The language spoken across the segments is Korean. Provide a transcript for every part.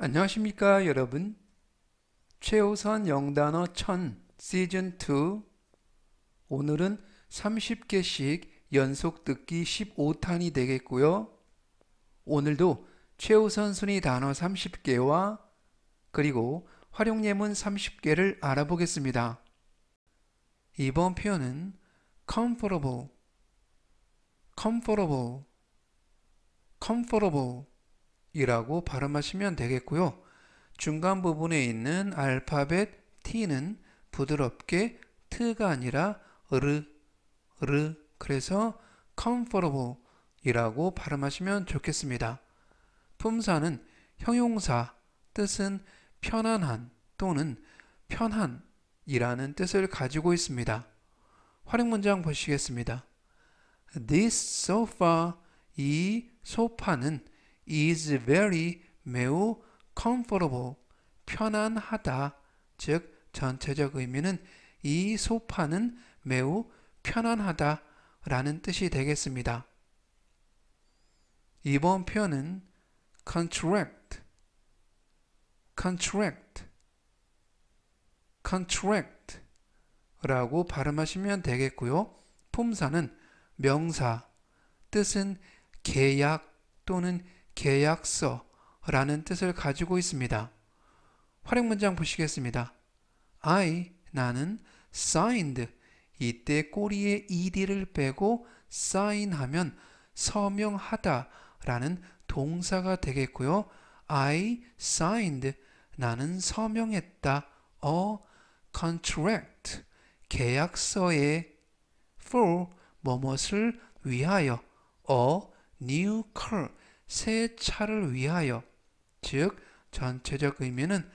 안녕하십니까 여러분. 최우선 영단어 1000 시즌 2 오늘은 30개씩 연속 듣기 15탄이 되겠고요. 오늘도 최우선 순위 단어 30개와 그리고 활용 예문 30개를 알아보겠습니다. 이번 표현은 comfortable comfortable comfortable 이라고 발음하시면 되겠고요. 중간 부분에 있는 알파벳 T는 부드럽게 트가 아니라 르, 르 그래서 comfortable 이라고 발음하시면 좋겠습니다. 품사는 형용사 뜻은 편안한 또는 편한 이라는 뜻을 가지고 있습니다. 활용 문장 보시겠습니다. This sofa 이 소파는 is very 매우 comfortable 편안하다 즉 전체적 의미는 이 소파는 매우 편안하다 라는 뜻이 되겠습니다. 이번 표현은 contract contract contract 라고 발음하시면 되겠고요. 품사는 명사 뜻은 계약 또는 계약서라는 뜻을 가지고 있습니다. 활용 문장 보시겠습니다. I 나는 signed 이때 꼬리에 ed를 빼고 sign하면 서명하다 라는 동사가 되겠고요. I signed 나는 서명했다. a contract 계약서에 for 뭐뭇을 위하여 a new car 새 차를 위하여 즉 전체적 의미는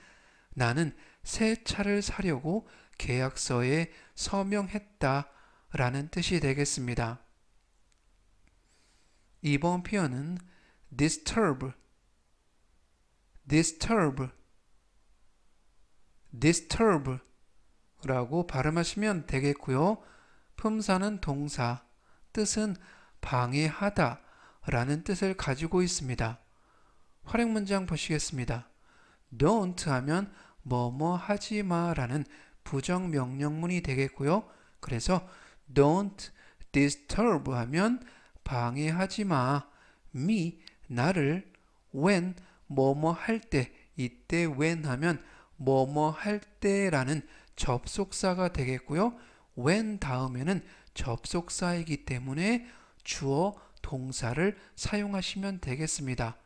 나는 새 차를 사려고 계약서에 서명했다 라는 뜻이 되겠습니다. 이번 표현은 disturb, disturb, disturb 라고 발음하시면 되겠고요. 품사는 동사, 뜻은 방해하다 라는 뜻을 가지고 있습니다. 활용 문장 보시겠습니다. don't 하면 뭐뭐 하지 마라는 부정 명령문이 되겠고요. 그래서 don't disturb 하면 방해하지 마. me 나를 when 뭐뭐 할 때 이때 when 하면 뭐뭐 할 때라는 접속사가 되겠고요. when 다음에는 접속사이기 때문에 주어 동사를 사용하시면 되겠습니다.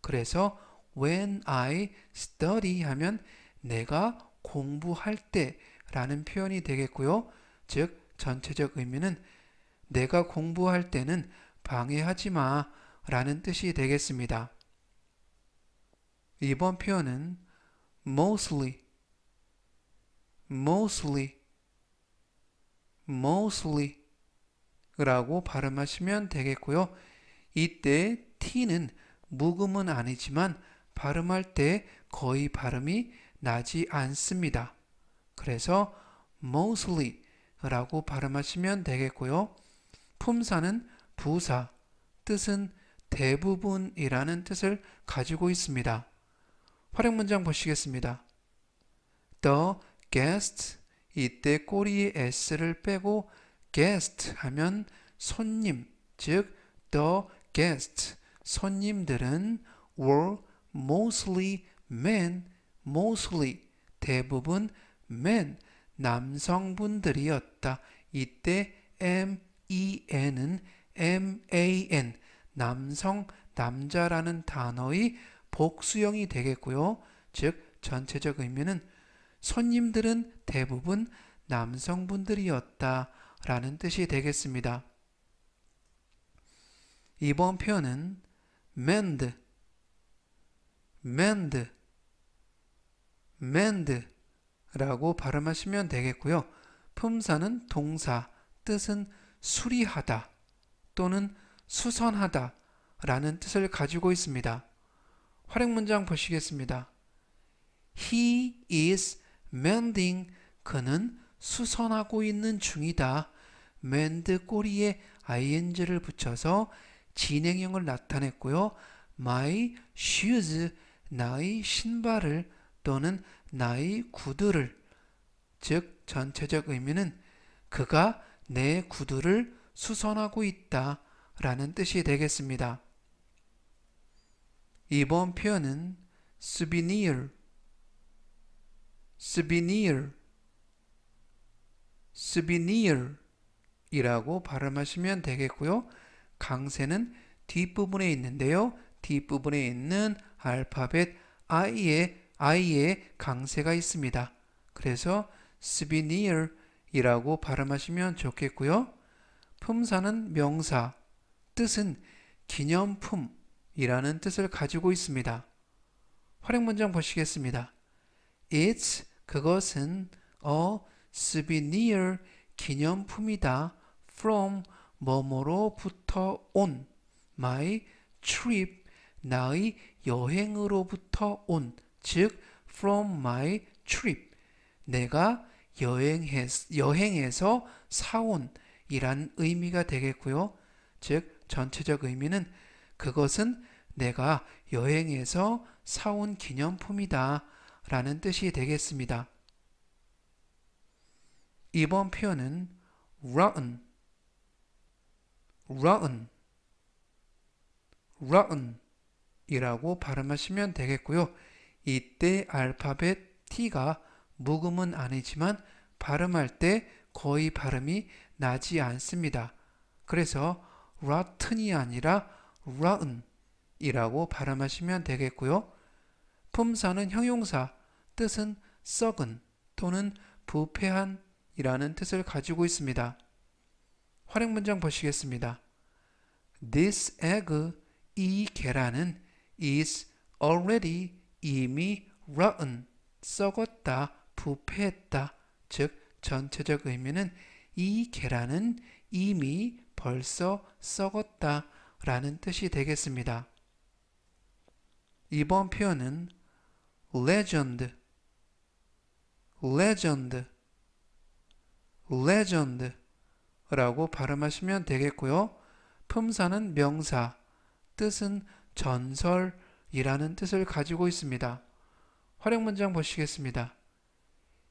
그래서 when I study 하면 내가 공부할 때 라는 표현이 되겠고요. 즉 전체적 의미는 내가 공부할 때는 방해하지 마 라는 뜻이 되겠습니다. 이번 표현은 mostly, mostly, mostly 라고 발음하시면 되겠고요. 이때 t는 묵음은 아니지만 발음할 때 거의 발음이 나지 않습니다. 그래서 mostly 라고 발음하시면 되겠고요. 품사는 부사, 뜻은 대부분이라는 뜻을 가지고 있습니다. 활용 문장 보시겠습니다. The guest 이때 꼬리에 s를 빼고 guest 하면 손님, 즉 the guest 손님들은 were mostly men, mostly 대부분 men 남성분들이었다. 이때 men은 man 남성 남자라는 단어의 복수형이 되겠고요. 즉 전체적 의미는 손님들은 대부분 남성분들이었다. 라는 뜻이 되겠습니다. 이번 표현은 mend, mend, mend 라고 발음하시면 되겠고요. 품사는 동사, 뜻은 수리하다 또는 수선하다 라는 뜻을 가지고 있습니다. 활용 문장 보시겠습니다. He is mending. 그는 수선하고 있는 중이다. 맨드 꼬리에 ing를 붙여서 진행형을 나타냈고요. My shoes 나의 신발을 또는 나의 구두를 즉 전체적 의미는 그가 내 구두를 수선하고 있다 라는 뜻이 되겠습니다. 이번 표현은 souvenir, souvenir, souvenir 이라고 발음하시면 되겠고요. 강세는 뒷부분에 있는데요. 뒷부분에 있는 알파벳 I에 I에 강세가 있습니다. 그래서 souvenir 이라고 발음하시면 좋겠고요. 품사는 명사, 뜻은 기념품 이라는 뜻을 가지고 있습니다. 활용 문장 보시겠습니다. It's 그것은 a souvenir 기념품이다. from 뭐뭐로부터 온 my trip 나의 여행으로부터 온 즉 from my trip 내가 여행했, 여행에서 사온 이란 의미가 되겠고요. 즉 전체적 의미는 그것은 내가 여행에서 사온 기념품이다 라는 뜻이 되겠습니다. 이번 표현은 rotten, rotten, rotten 이라고 발음하시면 되겠고요. 이때 알파벳 T가 묵음은 아니지만 발음할 때 거의 발음이 나지 않습니다. 그래서 rotten이 아니라 rotten 이라고 발음하시면 되겠고요. 품사는 형용사, 뜻은 썩은 또는 부패한 이라는 뜻을 가지고 있습니다. 활용 문장 보시겠습니다. This egg, 이 계란은 is already 이미 rotten, 썩었다, 부패했다. 즉 전체적 의미는 이 계란은 이미 벌써 썩었다 라는 뜻이 되겠습니다. 이번 표현은 legend, legend, legend 라고 발음하시면 되겠고요. 품사는 명사, 뜻은 전설이라는 뜻을 가지고 있습니다. 활용 문장 보시겠습니다.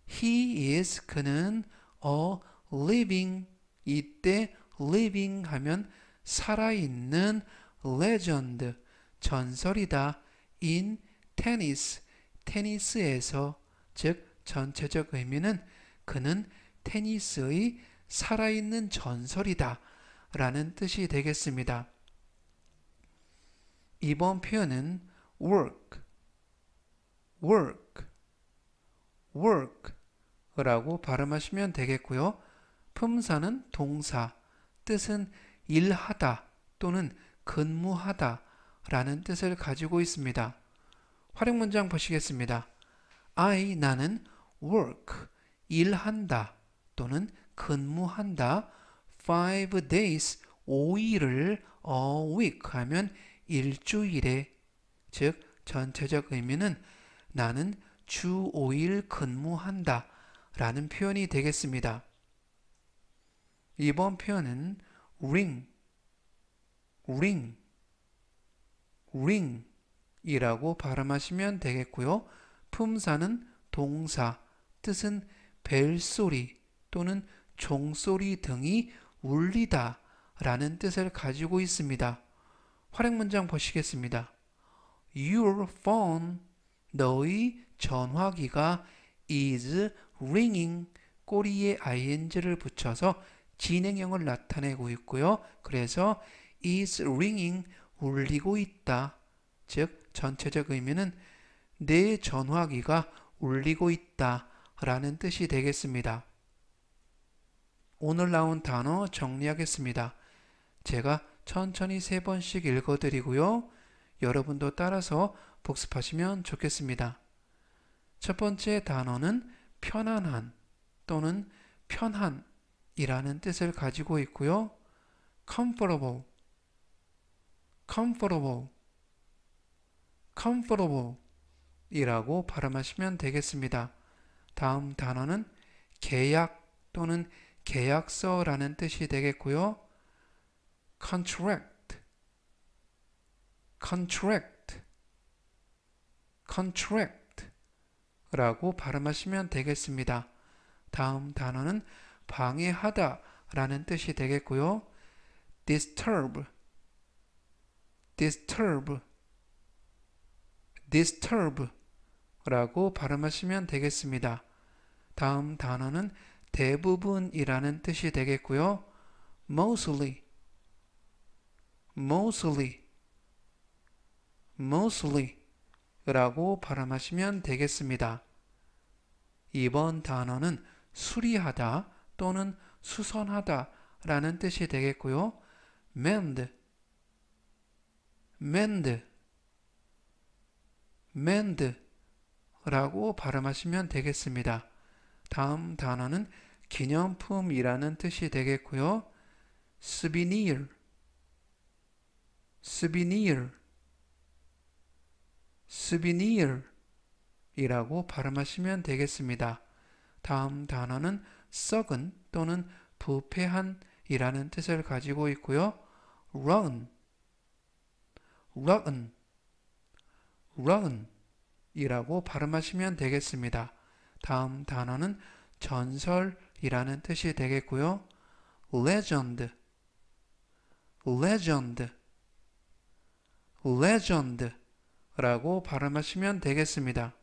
He is 그는 a living 이때 living 하면 살아있는 legend 전설이다 in tennis 테니스에서 즉 전체적 의미는 그는 테니스의 살아있는 전설이다 라는 뜻이 되겠습니다. 이번 표현은 work, work, work 라고 발음하시면 되겠고요. 품사는 동사, 뜻은 일하다 또는 근무하다 라는 뜻을 가지고 있습니다. 활용 문장 보시겠습니다. I 나는 work 일한다 또는 근무한다. five days 5일을 a week 하면 일주일에 즉 전체적 의미는 나는 주 5일 근무한다 라는 표현이 되겠습니다. 이번 표현은 ring, ring, ring 이라고 발음하시면 되겠고요. 품사는 동사, 뜻은 벨소리 또는 종소리 등이 울리다 라는 뜻을 가지고 있습니다. 활용 문장 보시겠습니다. Your phone, 너의 전화기가 is ringing, 꼬리에 ing를 붙여서 진행형을 나타내고 있고요. 그래서 is ringing, 울리고 있다. 즉 전체적 의미는 내 전화기가 울리고 있다 라는 뜻이 되겠습니다. 오늘 나온 단어 정리하겠습니다. 제가 천천히 세 번씩 읽어드리고요. 여러분도 따라서 복습하시면 좋겠습니다. 첫 번째 단어는 편안한 또는 편한이라는 뜻을 가지고 있고요. comfortable, comfortable, comfortable 이라고 발음하시면 되겠습니다. 다음 단어는 계약 또는 계약 서라는 뜻이 되겠고요. contract, contract, contract 라고 발음하시면 되겠습니다. 다음 단어는 방해하다 라는 뜻이 되겠고요. disturb, disturb, disturb 라고 발음하시면 되겠습니다. 다음 단어는 대부분이라는 뜻이 되겠고요. mostly, mostly, mostly 라고 발음하시면 되겠습니다. 이번 단어는 수리하다 또는 수선하다 라는 뜻이 되겠고요. mend, mend, mend 라고 발음하시면 되겠습니다. 다음 단어는 기념품이라는 뜻이 되겠고요. souvenir, souvenir, souvenir 이라고 발음하시면 되겠습니다. 다음 단어는 썩은 또는 부패한 이라는 뜻을 가지고 있고요. run, run, run 이라고 발음하시면 되겠습니다. 다음 단어는 전설 이라는 뜻이 되겠고요. legend, legend, legend 라고 발음하시면 되겠습니다.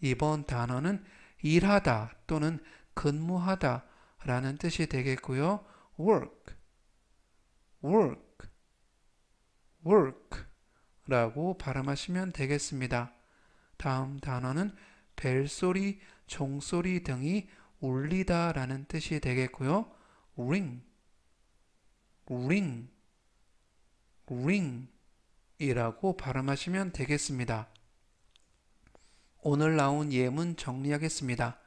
이번 단어는 일하다 또는 근무하다 라는 뜻이 되겠고요. work, work, work 라고 발음하시면 되겠습니다. 다음 단어는 벨소리, 종소리 등이 울리다 라는 뜻이 되겠고요. ring, ring, ring 이라고 발음하시면 되겠습니다. 오늘 나온 예문 정리하겠습니다.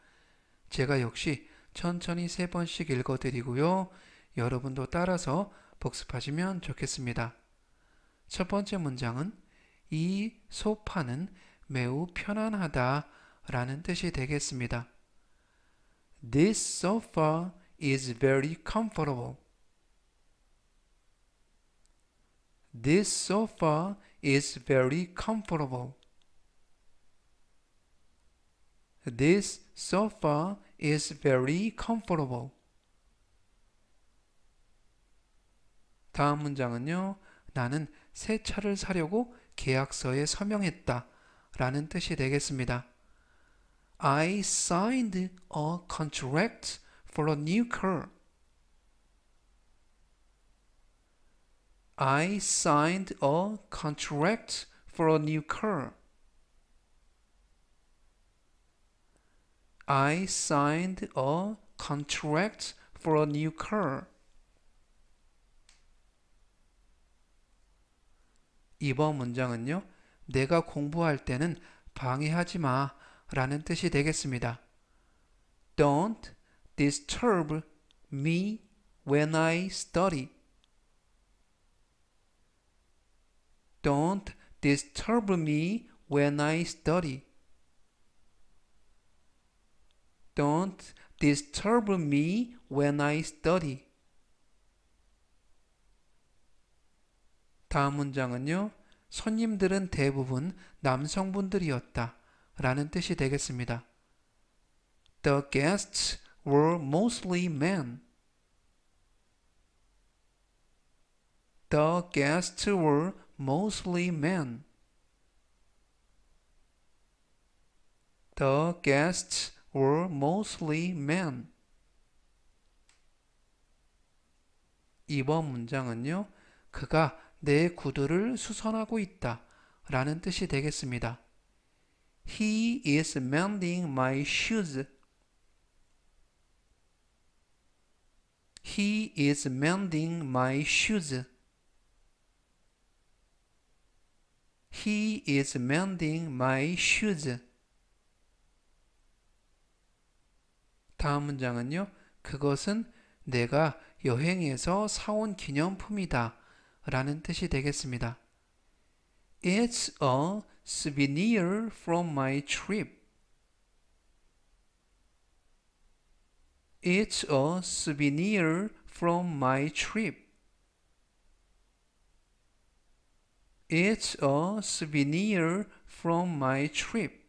제가 역시 천천히 세 번씩 읽어드리고요. 여러분도 따라서 복습하시면 좋겠습니다. 첫 번째 문장은 이 소파는 매우 편안하다 라는 뜻이 되겠습니다. This sofa is very comfortable. This sofa is very comfortable. This sofa is very comfortable. 다음 문장은요. 나는 새 차를 사려고 계약서에 서명했다. 라는 뜻이 되겠습니다. I signed a contract for a new car. I signed a contract for a new car. I signed a contract for a new car. 이번 문장은요. 내가 공부할 때는 방해하지 마 라는 뜻이 되겠습니다. Don't disturb me when I study. Don't disturb me when I study. Don't disturb me when I study. 다음 문장은요. 손님들은 대부분 남성분들이었다. 라는 뜻이 되겠습니다. The guests were mostly men. The guests were mostly men. The guests were mostly men. 이번 문장은요, 그가 내 구두를 수선하고 있다 라는 뜻이 되겠습니다. He is mending my shoes. He is mending my shoes. He is mending my shoes. 다음 문장은요. 그것은 내가 여행에서 사온 기념품이다. 라는 뜻이 되겠습니다. It's a souvenir from my trip. It's a souvenir from my trip. It's a souvenir from my trip.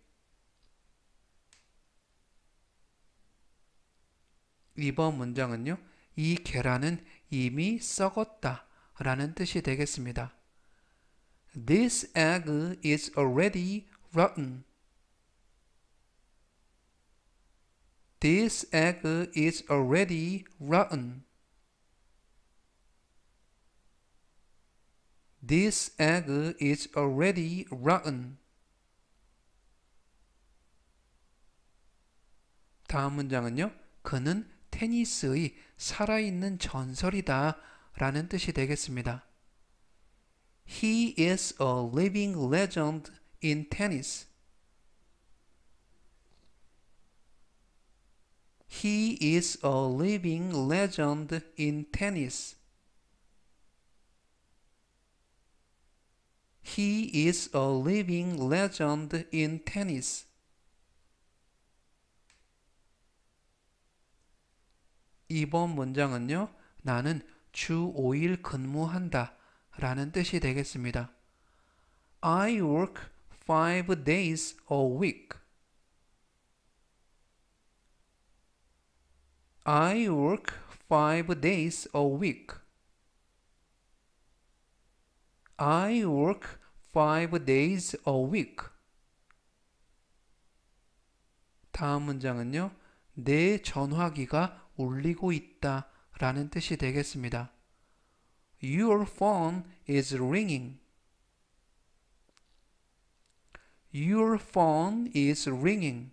2번 문장은요. 이 계란은 이미 썩었다 라는 뜻이 되겠습니다. This egg is already rotten. This egg is already rotten. This egg is already rotten. 다음 문장은요. 그는 테니스의 살아있는 전설이다 라는 뜻이 되겠습니다. He is a living legend in tennis. He is a living legend in tennis. He is a living legend in tennis. 이번 문장은요. 나는 주 5일 근무한다 라는 뜻이 되겠습니다. I work five days a week. I work five days a week. I work five days a week. 다음 문장은요. 내 전화기가 울리고 있다 라는 뜻이 되겠습니다. Your phone is ringing. Your phone is ringing.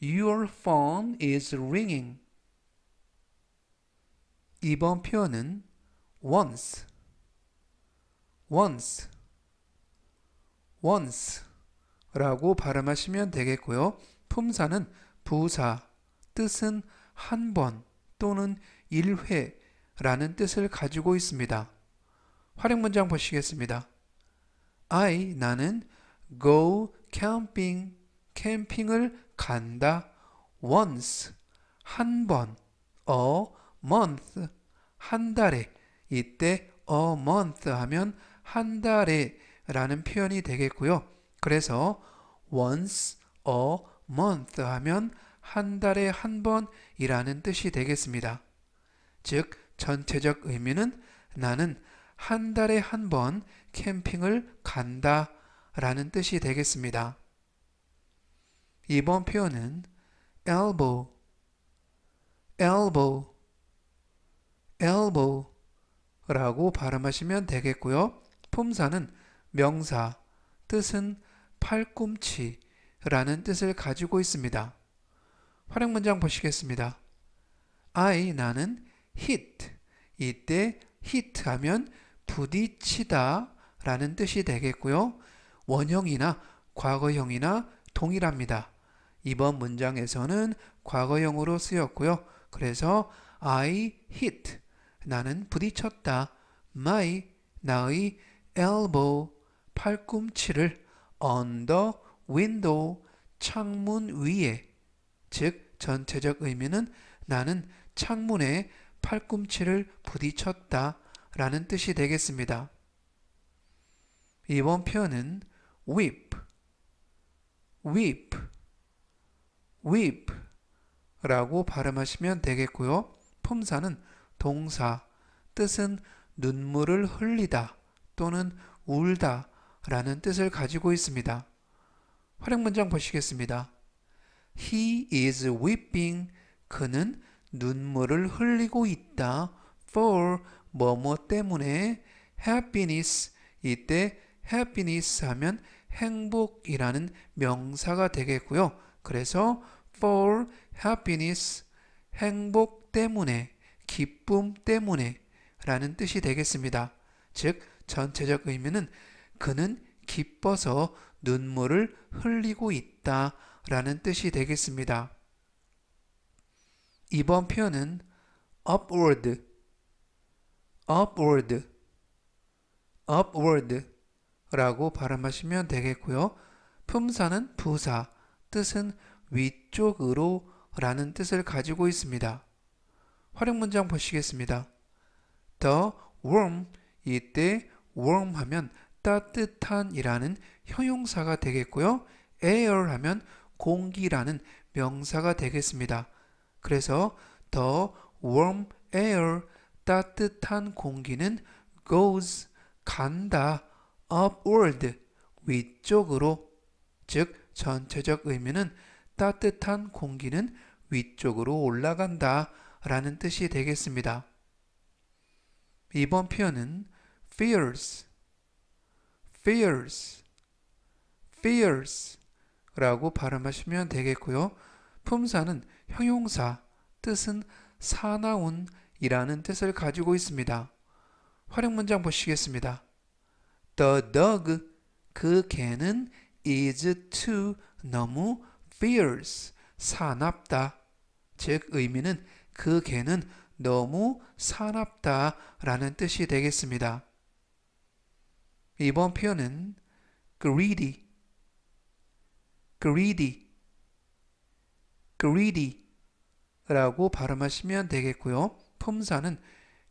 Your phone is ringing. 이번 표현은 once, once, once 라고 발음하시면 되겠고요. 품사는 부사, 뜻은 한 번 또는 1회라는 뜻을 가지고 있습니다. 활용 문장 보시겠습니다. I 나는 go camping 캠핑을 간다 once 한 번 a month 한 달에 이때 a month 하면 한 달에 라는 표현이 되겠고요. 그래서 once a month 하면 한 달에 한 번이라는 뜻이 되겠습니다. 즉, 전체적 의미는 나는 한 달에 한 번 캠핑을 간다 라는 뜻이 되겠습니다. 이번 표현은 elbow, elbow, elbow 라고 발음하시면 되겠고요. 품사는 명사, 뜻은 팔꿈치 라는 뜻을 가지고 있습니다. 활용 문장 보시겠습니다. I 나는 hit 이때 hit 하면 부딪히다 라는 뜻이 되겠고요. 원형이나 과거형이나 동일합니다. 이번 문장에서는 과거형으로 쓰였고요. 그래서 I hit 나는 부딪혔다. my 나의 elbow 팔꿈치를 on the window 창문 위에 즉 전체적 의미는 나는 창문에 팔꿈치를 부딪혔다 라는 뜻이 되겠습니다. 이번 표현은 whip, whip, whip 라고 발음하시면 되겠고요. 품사는 동사, 뜻은 눈물을 흘리다 또는 울다 라는 뜻을 가지고 있습니다. 활용 문장 보시겠습니다. He is weeping. 그는 눈물을 흘리고 있다. For 뭐뭐 때문에 happiness 이때 happiness 하면 행복이라는 명사가 되겠고요. 그래서 for happiness 행복 때문에 기쁨 때문에 라는 뜻이 되겠습니다. 즉 전체적 의미는 그는 기뻐서 눈물을 흘리고 있다 라는 뜻이 되겠습니다. 이번 표현은 upward, upward, upward 라고 발음하시면 되겠고요. 품사는 부사, 뜻은 위쪽으로 라는 뜻을 가지고 있습니다. 활용 문장 보시겠습니다. The worm, 이때 worm 하면 따뜻한 이라는 형용사가 되겠고요. air 하면 공기라는 명사가 되겠습니다. 그래서 the warm air 따뜻한 공기는 goes 간다 upward 위쪽으로 즉 전체적 의미는 따뜻한 공기는 위쪽으로 올라간다 라는 뜻이 되겠습니다. 이번 표현은 fierce, fierce, fierce 라고 발음하시면 되겠고요. 품사는 형용사, 뜻은 사나운 이라는 뜻을 가지고 있습니다. 활용 문장 보시겠습니다. The dog, 그 개는 is too, 너무 fierce, 사납다. 즉 의미는 그 개는 너무 사납다 라는 뜻이 되겠습니다. 이번 표현은 greedy, greedy, greedy 라고 발음하시면 되겠고요. 품사는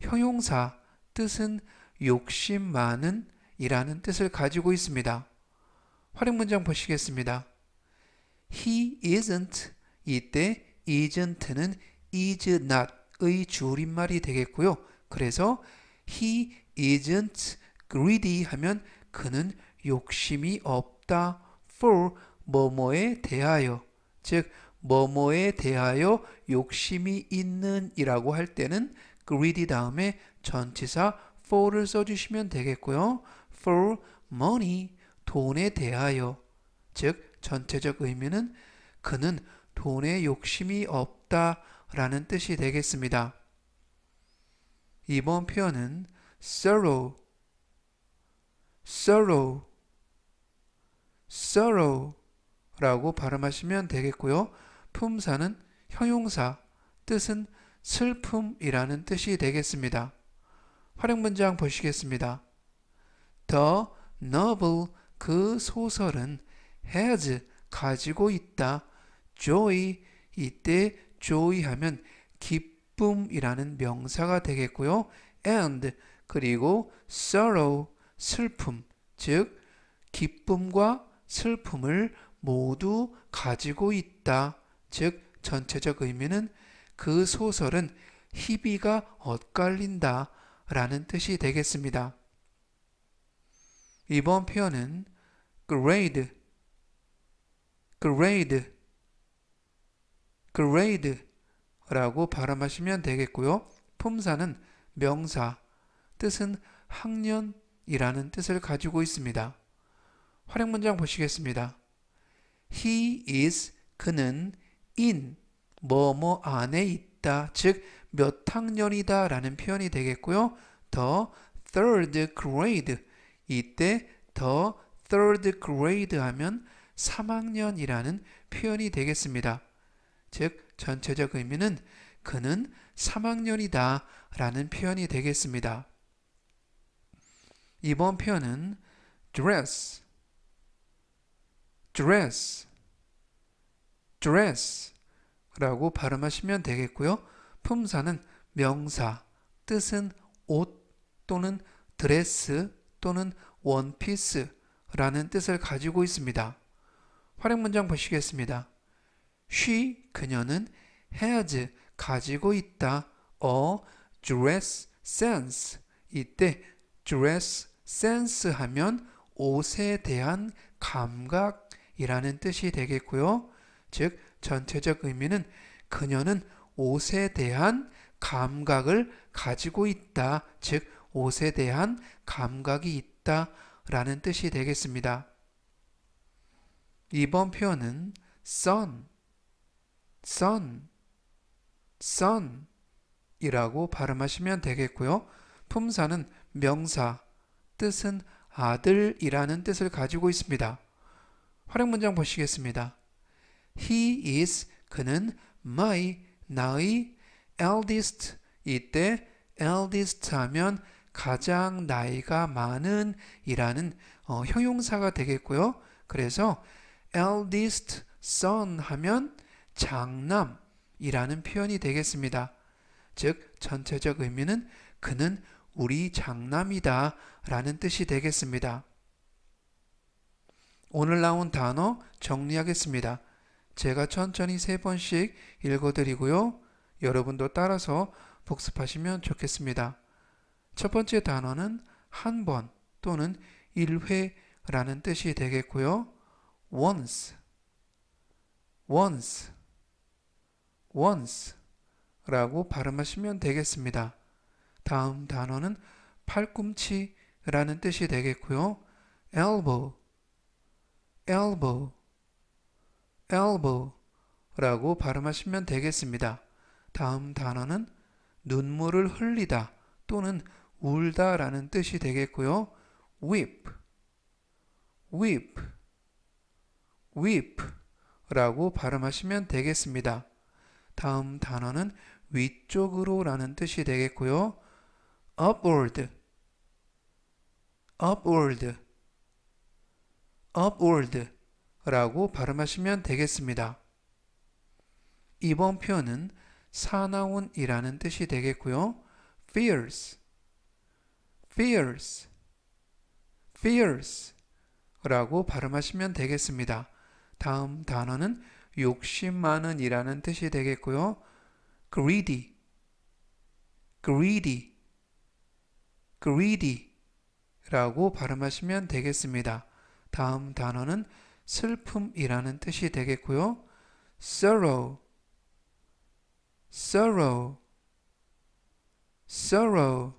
형용사, 뜻은 욕심 많은 이라는 뜻을 가지고 있습니다. 활용 문장 보시겠습니다. He isn't 이때 isn't는 is not의 줄임말이 되겠고요. 그래서 he isn't greedy 하면 그는 욕심이 없다 for 뭐뭐에 대하여 즉 뭐뭐에 대하여 욕심이 있는 이라고 할 때는 greedy 다음에 전치사 for를 써주시면 되겠고요. for money, 돈에 대하여 즉 전체적 의미는 그는 돈에 욕심이 없다 라는 뜻이 되겠습니다. 이번 표현은 sorrow, sorrow, sorrow 라고 발음하시면 되겠고요. 품사는 형용사, 뜻은 슬픔이라는 뜻이 되겠습니다. 활용 문장 보시겠습니다. The novel, 그 소설은 has, 가지고 있다. joy, 이때 joy 하면 기쁨이라는 명사가 되겠고요. and, 그리고 sorrow, 슬픔, 즉 기쁨과 슬픔을 모두 가지고 있다. 즉 전체적 의미는 그 소설은 희비가 엇갈린다 라는 뜻이 되겠습니다. 이번 표현은 grade, grade, grade 라고 발음하시면 되겠고요. 품사는 명사, 뜻은 학년이라는 뜻을 가지고 있습니다. 활용 문장 보시겠습니다. He is, 그는 in, 뭐뭐 안에 있다. 즉, 몇 학년이다 라는 표현이 되겠고요. 더 third grade, 이때 더 third grade 하면 3학년이라는 표현이 되겠습니다. 즉, 전체적 의미는 그는 3학년이다 라는 표현이 되겠습니다. 이번 표현은 dress, dress, dress 라고 발음하시면 되겠고요. 품사는 명사, 뜻은 옷 또는 드레스 또는 원피스라는 뜻을 가지고 있습니다. 활용 문장 보시겠습니다. She, 그녀는 has, 가지고 있다. a dress sense. 이때 dress sense 하면 옷에 대한 감각이라는 뜻이 되겠고요. 즉 전체적 의미는 그녀는 옷에 대한 감각을 가지고 있다. 즉 옷에 대한 감각이 있다 라는 뜻이 되겠습니다. 이번 표현은 sun, sun, sun 이라고 발음하시면 되겠고요. 품사는 명사, 뜻은 아들이라는 뜻을 가지고 있습니다. 활용 문장 보시겠습니다. He is 그는 my 나의 eldest 이때 eldest 하면 가장 나이가 많은 이라는 어, 형용사가 되겠고요. 그래서 eldest son 하면 장남이라는 표현이 되겠습니다. 즉 전체적 의미는 그는 우리 장남이다 라는 뜻이 되겠습니다. 오늘 나온 단어 정리하겠습니다. 제가 천천히 세 번씩 읽어드리고요. 여러분도 따라서 복습하시면 좋겠습니다. 첫 번째 단어는 한 번 또는 1회라는 뜻이 되겠고요. once, once, once 라고 발음하시면 되겠습니다. 다음 단어는 팔꿈치라는 뜻이 되겠고요. elbow, elbow, elbow 라고 발음하시면 되겠습니다. 다음 단어는 눈물을 흘리다 또는 울다 라는 뜻이 되겠고요. weep, weep, weep 라고 발음하시면 되겠습니다. 다음 단어는 위쪽으로 라는 뜻이 되겠고요. upward, upward, upward 라고 발음하시면 되겠습니다. 이번 표현은 사나운이라는 뜻이 되겠고요. fierce, fierce, fierce 라고 발음하시면 되겠습니다. 다음 단어는 욕심 많은 이라는 뜻이 되겠고요. greedy, greedy, greedy 라고 발음하시면 되겠습니다. 다음 단어는 슬픔이라는 뜻이 되겠고요. sorrow, sorrow, sorrow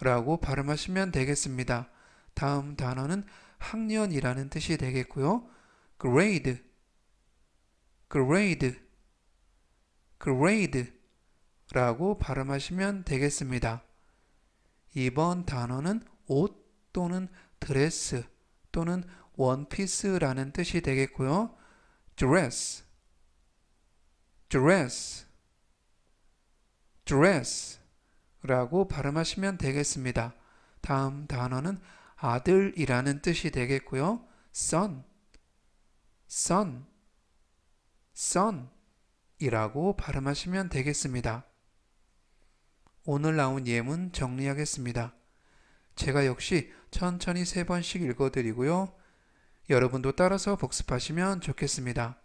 라고 발음하시면 되겠습니다. 다음 단어는 학년이라는 뜻이 되겠고요. grade, grade, grade 라고 발음하시면 되겠습니다. 이번 단어는 옷 또는 드레스 또는 원피스라는 뜻이 되겠고요. dress, dress, dress 라고 발음하시면 되겠습니다. 다음 단어는 아들이라는 뜻이 되겠고요. son, son, son 이라고 발음하시면 되겠습니다. 오늘 나온 예문 정리하겠습니다. 제가 역시 천천히 세 번씩 읽어드리고요. 여러분도 따라서 복습하시면 좋겠습니다.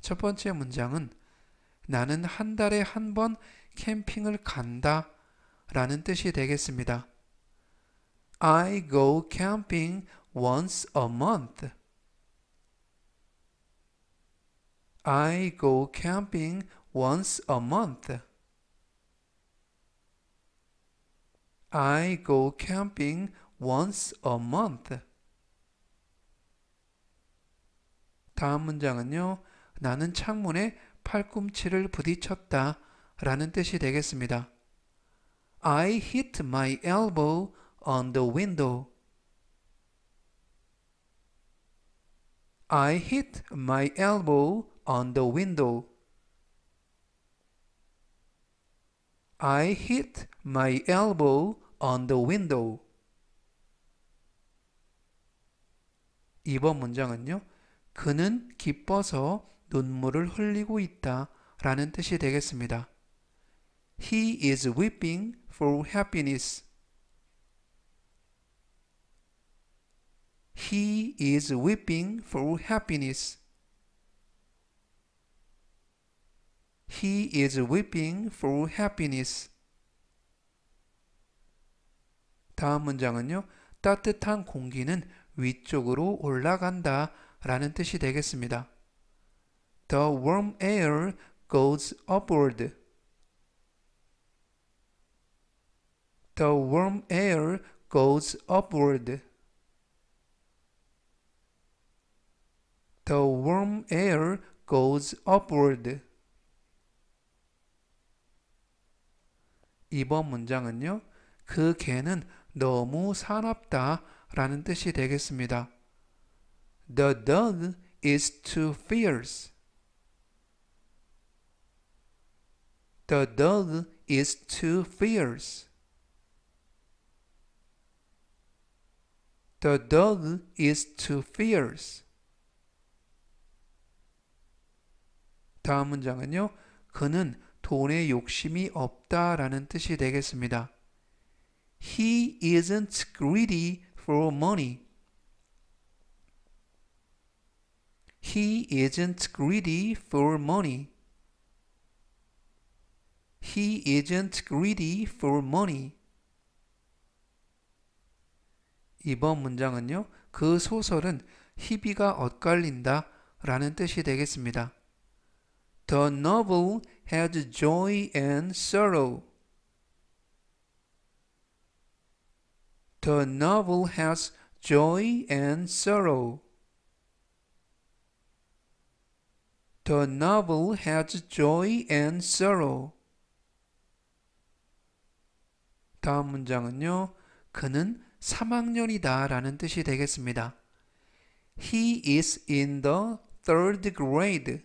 첫 번째 문장은 나는 한 달에 한 번 캠핑을 간다 라는 뜻이 되겠습니다. I go camping once a month. I go camping once a month. I go camping once a month. 다음 문장은요. 나는 창문에 팔꿈치를 부딪혔다 라는 뜻이 되겠습니다. I hit my elbow on the window. I hit my elbow on the window. I hit my elbow on the window. 이번 문장은요. 그는 기뻐서 눈물을 흘리고 있다 라는 뜻이 되겠습니다. He is weeping for happiness. He is weeping for happiness. He is weeping for happiness. 다음 문장은요. 따뜻한 공기는 위쪽으로 올라간다 라는 뜻이 되겠습니다. The warm air goes upward. The warm air goes upward. The warm air goes upward. 이번 문장은요. 그 개는 너무 사납다 라는 뜻이 되겠습니다. The dog is too fierce. The dog is too fierce. The dog is too fierce. 다음 문장은요. 그는 돈에 욕심이 없다라는 뜻이 되겠습니다. He isn't greedy for money. He isn't greedy for money. He isn't greedy for money. 이번 문장은요. 그 소설은 희비가 엇갈린다 라는 뜻이 되겠습니다. The novel has joy and sorrow. The novel has joy and sorrow. The novel has joy and sorrow. 다음 문장은요. 그는 3학년이다 라는 뜻이 되겠습니다. He is in the third grade.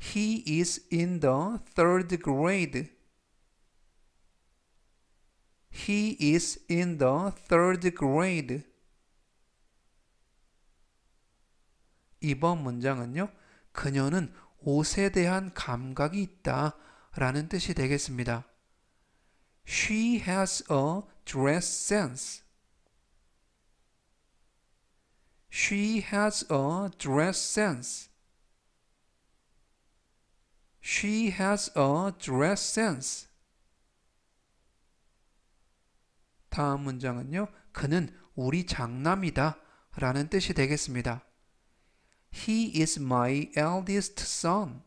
He is in the third grade. He is in the third grade. 이번 문장은요. 그녀는 옷에 대한 감각이 있다 라는 뜻이 되겠습니다. She has a dress sense. She has a dress sense. She has a dress sense. 다음 문장은요. 그는 우리 장남이다 라는 뜻이 되겠습니다. He is my eldest son.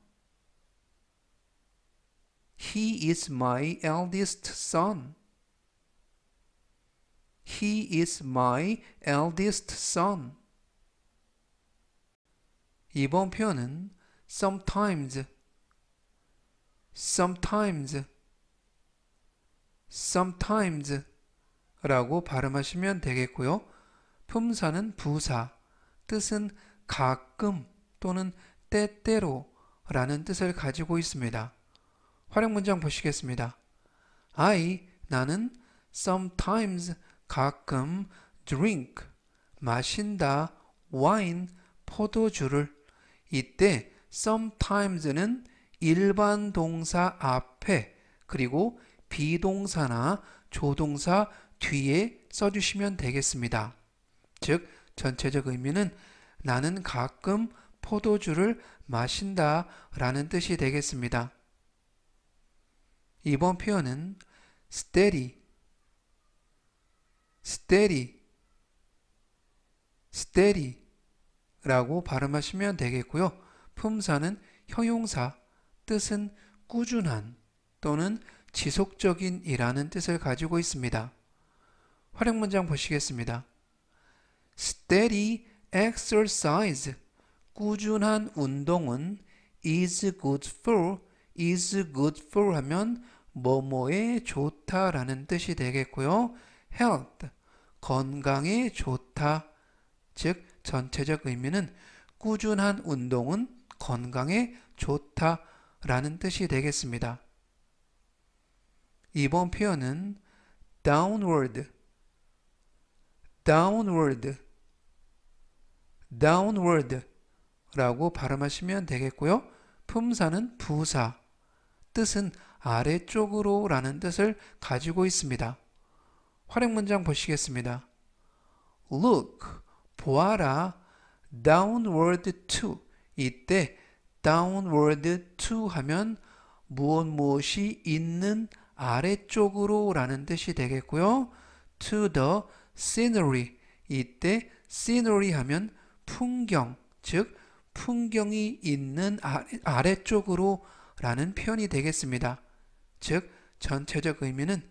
He is my eldest son. He is my eldest son. 이번 표현은 sometimes, sometimes, sometimes 라고 발음하시면 되겠고요. 품사는 부사, 뜻은 가끔 또는 때때로 라는 뜻을 가지고 있습니다. 활용 문장 보시겠습니다. I, 나는 sometimes, 가끔 drink, 마신다, wine, 포도주를 이때 sometimes는 일반 동사 앞에 그리고 비동사나 조동사 뒤에 써주시면 되겠습니다. 즉, 전체적 의미는 나는 가끔 포도주를 마신다 라는 뜻이 되겠습니다. 이번 표현은 steady, steady, steady 라고 발음하시면 되겠고요. 품사는 형용사, 뜻은 꾸준한 또는 지속적인 이라는 뜻을 가지고 있습니다. 활용 문장 보시겠습니다. steady exercise, 꾸준한 운동은 is good for, is good for 하면 뭐뭐에 좋다라는 뜻이 되겠고요. health, 건강에 좋다. 즉, 전체적 의미는 꾸준한 운동은 건강에 좋다라는 뜻이 되겠습니다. 이번 표현은 downward, downward, downward 라고 발음하시면 되겠고요. 품사는 부사, 뜻은 아래쪽으로 라는 뜻을 가지고 있습니다. 활용 문장 보시겠습니다. look, 보아라, downward to, 이때 downward to 하면 무엇 무엇이 있는 아래쪽으로 라는 뜻이 되겠고요. to the scenery, 이때 scenery 하면 풍경, 즉 풍경이 있는 아래, 쪽으로 라는 표현이 되겠습니다. 즉 전체적 의미는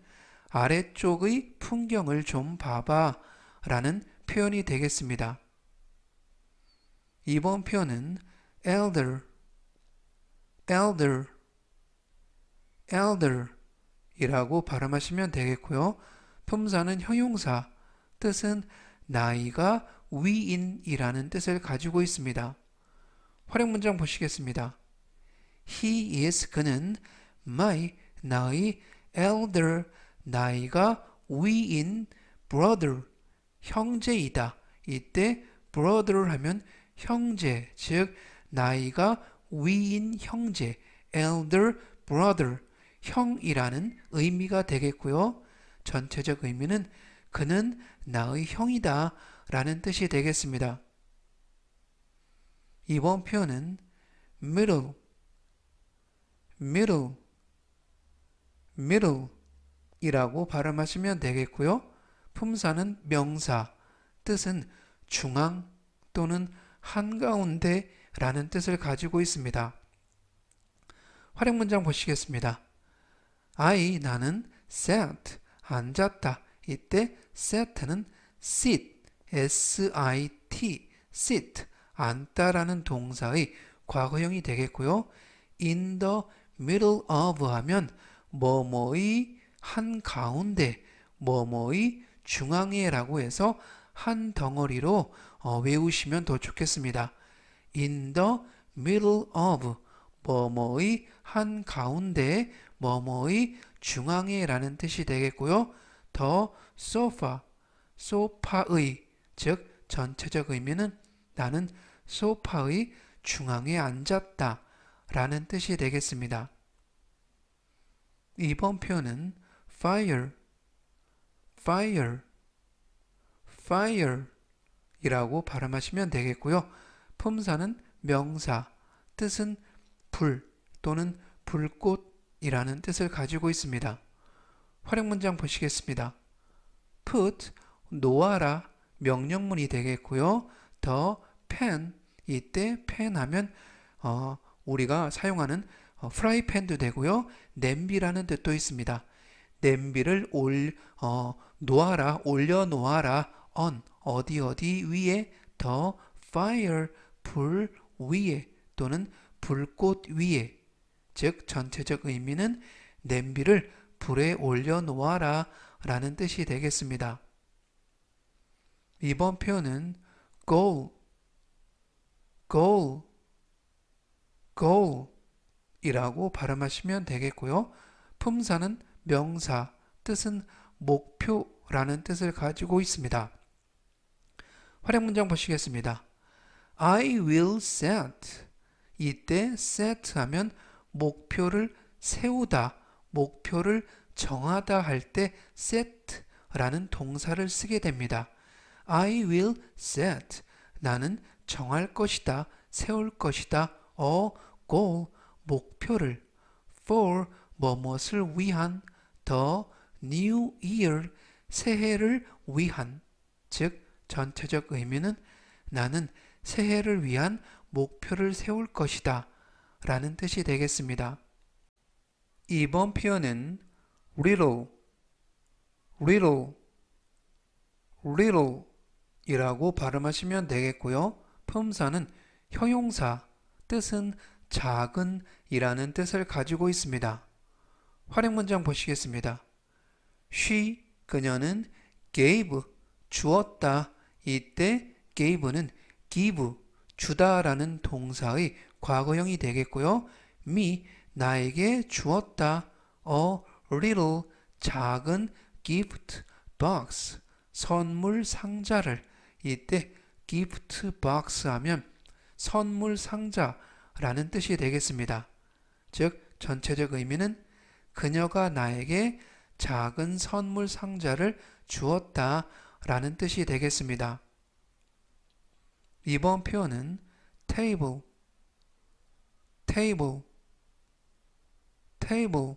아래쪽의 풍경을 좀 봐봐 라는 표현이 되겠습니다. 이번 표현은 elder, elder, elder 이라고 발음하시면 되겠고요. 품사는 형용사, 뜻은 나이가 위인이라는 뜻을 가지고 있습니다. 활용 문장 보시겠습니다. He is 그는 my 나의 elder 나이가 위인 brother 형제이다. 이때 brother 하면 형제 즉 나이가 위인 형제 elder brother 형이라는 의미가 되겠고요. 전체적 의미는 그는 나의 형이다 라는 뜻이 되겠습니다. 이번 표현은 middle, middle, middle 이라고 발음하시면 되겠고요. 품사는 명사, 뜻은 중앙 또는 한가운데 라는 뜻을 가지고 있습니다. 활용 문장 보시겠습니다. I, 나는 sat, 앉았다. 이때 sat는 sit, s-i-t, sit, 앉다라는 동사의 과거형이 되겠고요. in the middle of 하면 뭐뭐의 한가운데, 뭐뭐의 중앙에 라고 해서 한 덩어리로 어, 외우시면 더 좋겠습니다. in the middle of 뭐뭐의 한가운데, 뭐뭐의 중앙에 라는 뜻이 되겠고요. 더 sofa, 소파의 즉 전체적 의미는 나는 소파의 중앙에 앉았다 라는 뜻이 되겠습니다. 이번 표현은 fire, fire, fire 이라고 발음하시면 되겠고요. 품사는 명사, 뜻은 불 또는 불꽃이라는 뜻을 가지고 있습니다. 활용 문장 보시겠습니다. put, 놓아라 명령문이 되겠고요. 더 pen, 이때 pen 하면 어, 우리가 사용하는 어, 프라이팬도 되고요. 냄비라는 뜻도 있습니다. 냄비를 올, 어, 놓아라, 올려 놓아라, on, 어디 어디 위에, 더 fire, 불 위에 또는 불꽃 위에 즉 전체적 의미는 냄비를 불에 올려 놓아라 라는 뜻이 되겠습니다. 이번 표현은 goal, goal, goal 이라고 발음하시면 되겠고요. 품사는 명사, 뜻은 목표라는 뜻을 가지고 있습니다. 활용 문장 보시겠습니다. I will set. 이때 set 하면 목표를 세우다, 목표를 정하다 할 때 set라는 동사를 쓰게 됩니다. I will set. 나는 정할 것이다, 세울 것이다. a goal, 목표를 for 뭐뭇을 위한 the new year, 새해를 위한 즉 전체적 의미는 나는 새해를 위한 목표를 세울 것이다 라는 뜻이 되겠습니다. 이번 표현은 little, little, little 이라고 발음하시면 되겠고요. 품사는 형용사, 뜻은 작은 이라는 뜻을 가지고 있습니다. 활용 문장 보시겠습니다. She, 그녀는 gave, 주었다. 이때 gave는 give, 주다라는 동사의 과거형이 되겠고요. me, 나에게 주었다. a little, 작은 gift box, 선물 상자를 이때 gift box 하면 선물 상자라는 뜻이 되겠습니다. 즉 전체적 의미는 그녀가 나에게 작은 선물 상자를 주었다 라는 뜻이 되겠습니다. 이번 표현은 table, table, table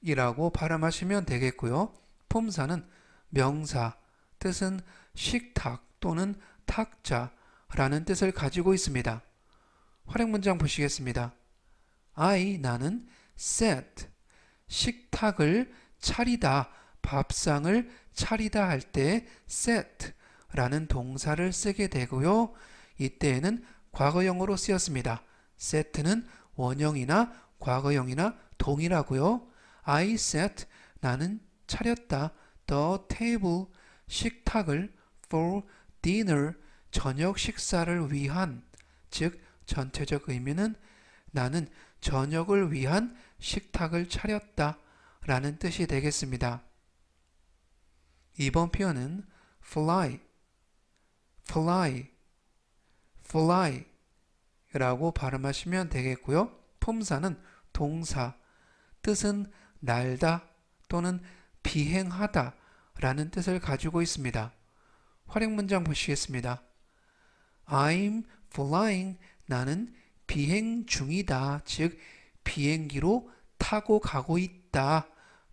이라고 발음하시면 되겠고요. 품사는 명사, 뜻은 식탁 또는 탁자라는 뜻을 가지고 있습니다. 활용 문장 보시겠습니다. I, 나는 set, 식탁을 차리다, 밥상을 차리다 할 때 set라는 동사를 쓰게 되고요. 이때에는 과거형으로 쓰였습니다. set는 원형이나 과거형이나 동일하고요. I set, 나는 차렸다. The table, 식탁을 for dinner, 저녁 식사를 위한, 즉 전체적 의미는 나는 저녁을 위한 식탁을 차렸다 라는 뜻이 되겠습니다. 이번 표현은 fly, fly, fly 라고 발음하시면 되겠고요. 품사는 동사, 뜻은 날다 또는 비행하다 라는 뜻을 가지고 있습니다. 활용 문장 보시겠습니다. I'm flying. 나는 비행 중이다. 즉, 비행기로 타고 가고 있다.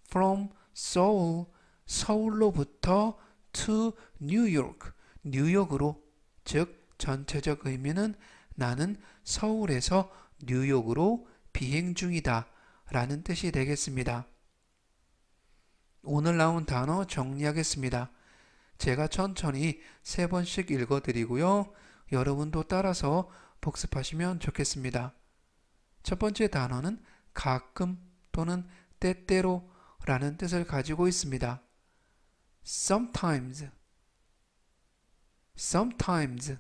From Seoul. 서울로부터 to New York. 뉴욕으로. 즉, 전체적 의미는 나는 서울에서 뉴욕으로 비행 중이다. 라는 뜻이 되겠습니다. 오늘 나온 단어 정리하겠습니다. 제가 천천히 세 번씩 읽어드리고요. 여러분도 따라서 복습하시면 좋겠습니다. 첫 번째 단어는 가끔 또는 때때로 라는 뜻을 가지고 있습니다. sometimes, sometimes,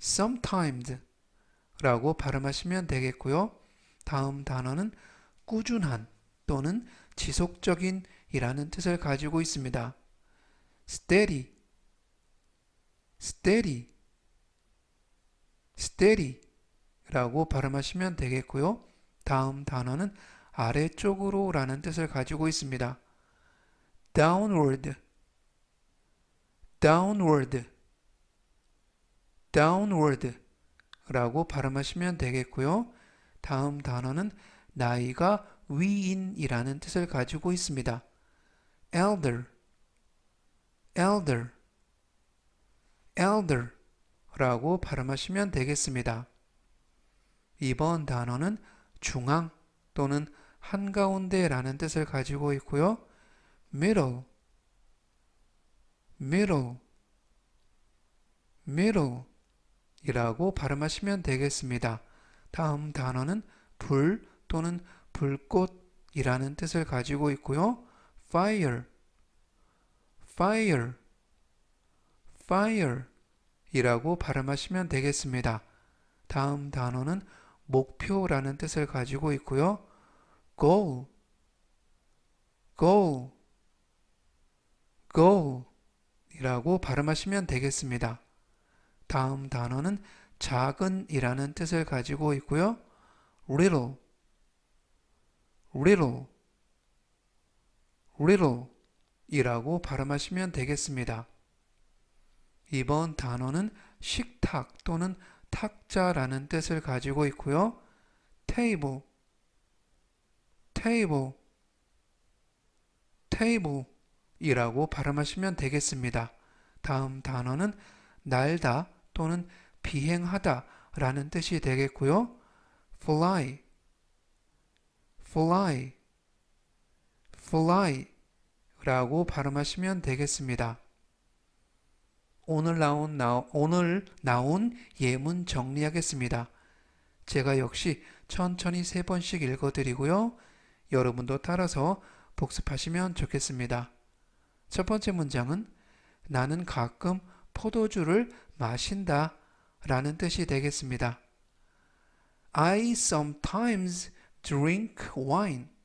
sometimes 라고 발음하시면 되겠고요. 다음 단어는 꾸준한 또는 지속적인 이라는 뜻을 가지고 있습니다. Steady, steady, steady 라고 발음하시면 되겠고요. 다음 단어는 아래쪽으로 라는 뜻을 가지고 있습니다. downward, downward, downward 라고 발음하시면 되겠고요. 다음 단어는 나이가 위인이라는 뜻을 가지고 있습니다. elder, elder, elder 라고 발음하시면 되겠습니다. 이번 단어는 중앙 또는 한가운데 라는 뜻을 가지고 있고요. middle, middle, middle 이라고 발음하시면 되겠습니다. 다음 단어는 불 또는 불꽃이라는 뜻을 가지고 있고요. fire, fire, fire 이라고 발음하시면 되겠습니다. 다음 단어는 목표라는 뜻을 가지고 있고요. goal, goal, goal 이라고 발음하시면 되겠습니다. 다음 단어는 작은이라는 뜻을 가지고 있고요. little, little, little 이라고 발음하시면 되겠습니다. 이번 단어는 식탁 또는 탁자라는 뜻을 가지고 있고요. table, table, table 이라고 발음하시면 되겠습니다. 다음 단어는 날다 또는 비행하다 라는 뜻이 되겠고요. fly, fly, fly 라고 발음하시면 되겠습니다. 오늘 나온, 나, 오늘 나온 예문 정리하겠습니다. 제가 역시 천천히 세 번씩 읽어드리고요. 여러분도 따라서 복습하시면 좋겠습니다. 첫 번째 문장은 나는 가끔 포도주를 마신다 라는 뜻이 되겠습니다. I sometimes drink wine.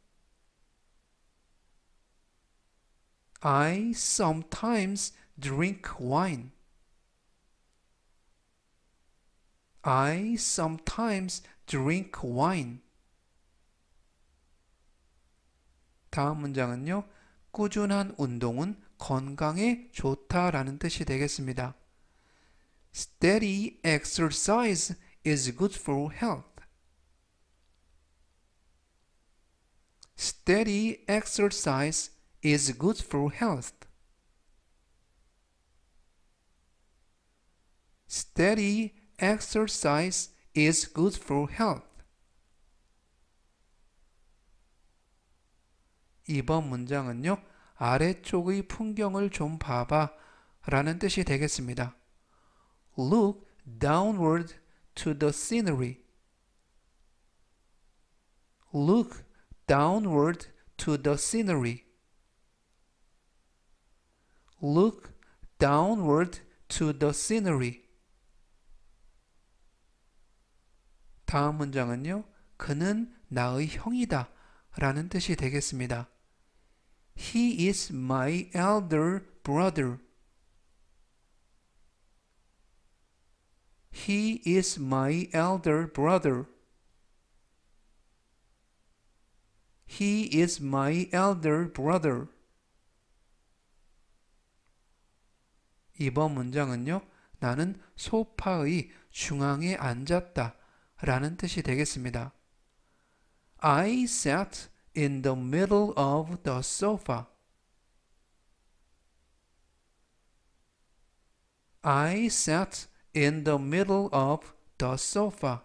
I sometimes drink wine. I sometimes drink wine. 다음 문장은요. 꾸준한 운동은 건강에 좋다라는 뜻이 되겠습니다. Steady exercise is good for health. Steady exercise is good for health. Steady exercise is good for health. 이번 문장은요, 아래쪽의 풍경을 좀 봐봐 라는 뜻이 되겠습니다. Look downward to the scenery. Look downward to the scenery. Look downward to the scenery. 다음 문장은요. 그는 나의 형이다 라는 뜻이 되겠습니다. He is my elder brother. He is my elder brother. He is my elder brother. 이번 문장은요. 나는 소파의 중앙에 앉았다 라는 뜻이 되겠습니다. I sat in the middle of the sofa. I sat in the middle of the sofa.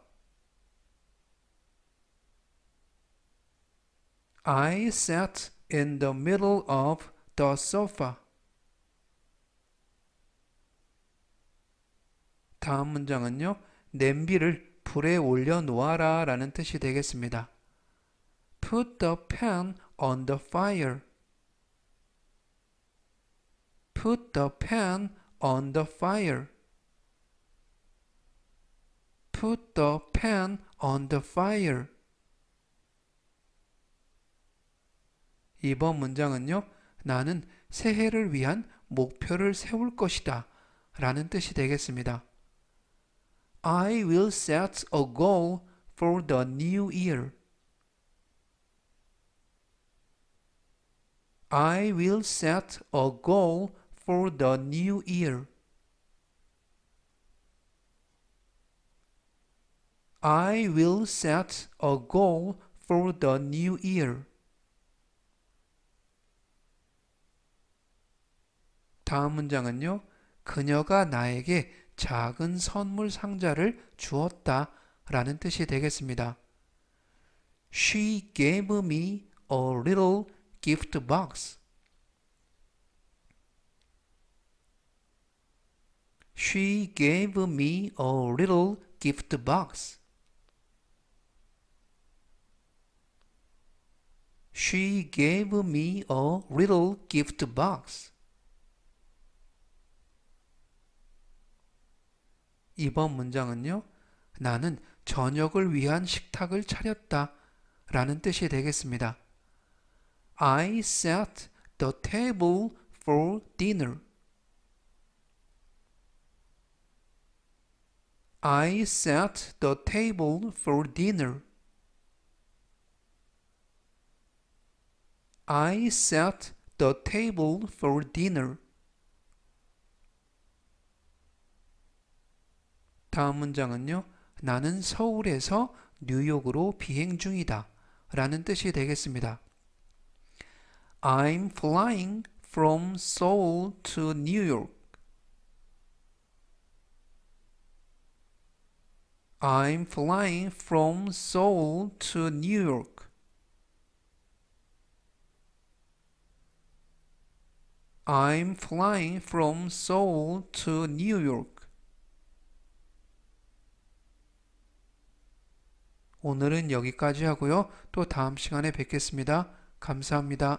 I sat in the middle of the sofa. 다음 문장은요. 냄비를 불에 올려 놓아라 라는 뜻이 되겠습니다. Put the pan on the fire. Put the pan on the fire. Put the pan on the fire. 이번 문장은요. 나는 새해를 위한 목표를 세울 것이다 라는 뜻이 되겠습니다. I will set a goal for the new year. I will set a goal for the new year. I will set a goal for the new year. 다음 문장은요. 그녀가 나에게 작은 선물 상자를 주었다 라는 뜻이 되겠습니다. She gave me a little gift box. She gave me a little gift box. She gave me a little gift box. 이번 문장은요. 나는 저녁을 위한 식탁을 차렸다 라는 뜻이 되겠습니다. I set the table for dinner. I set the table for dinner. I set the table for dinner. 다음 문장은요. 나는 서울에서 뉴욕으로 비행 중이다. 라는 뜻이 되겠습니다. I'm flying from Seoul to New York. I'm flying from Seoul to New York. I'm flying from Seoul to New York. 오늘은 여기까지 하고요. 또 다음 시간에 뵙겠습니다. 감사합니다.